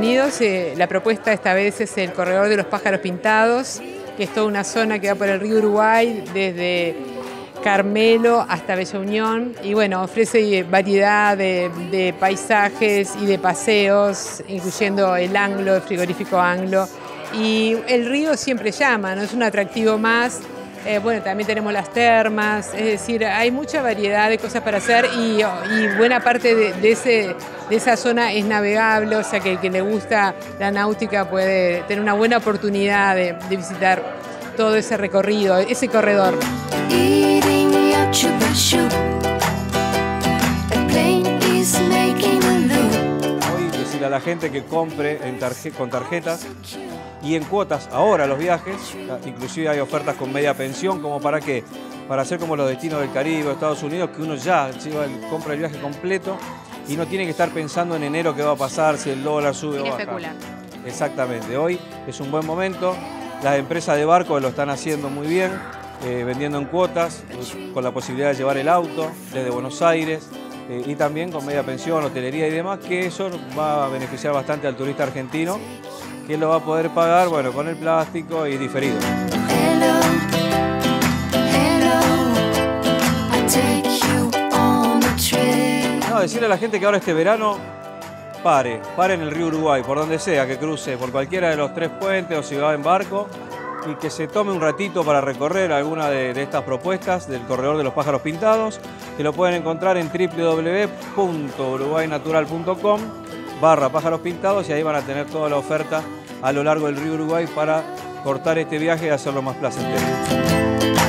tenemos eh, la propuesta esta vez es el corredor de los pájaros pintados, que es toda una zona que va por el río Uruguay desde Carmelo hasta Bella Unión y bueno, ofrece variedad de, paisajes y de paseos, incluyendo el anglo, el frigorífico anglo. Y el río siempre llama, ¿no? es un atractivo más. Eh, bueno, también tenemos las termas, es decir, hay mucha variedad de cosas para hacer y, buena parte de, esa zona es navegable, o sea que el que le gusta la náutica puede tener una buena oportunidad de visitar todo ese recorrido, ese corredor. La gente que compre con tarjetas y en cuotas ahora los viajes, inclusive hay ofertas con media pensión, como para que para hacer como los destinos del Caribe, Estados Unidos, que uno ya compra el viaje completo y no tiene que estar pensando en enero qué va a pasar, si el dólar sube o baja. Exactamente, hoy es un buen momento, las empresas de barco lo están haciendo muy bien, eh, vendiendo en cuotas, pues, con la posibilidad de llevar el auto desde Buenos Aires eh, y también con media pensión, hotelería y demás, que eso va a beneficiar bastante al turista argentino, que lo va a poder pagar bueno, con el plástico y diferido. No, decirle a la gente que ahora este verano pare, pare en el río Uruguay, por donde sea que cruce, por cualquiera de los tres puentes o si va en barco, y que se tome un ratito para recorrer alguna de, estas propuestas del Corredor de los Pájaros Pintados, que lo pueden encontrar en www.uruguaynatural.com barra pájaros pintados y ahí van a tener toda la oferta a lo largo del río Uruguay para cortar este viaje y hacerlo más placentero.